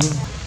Hmm.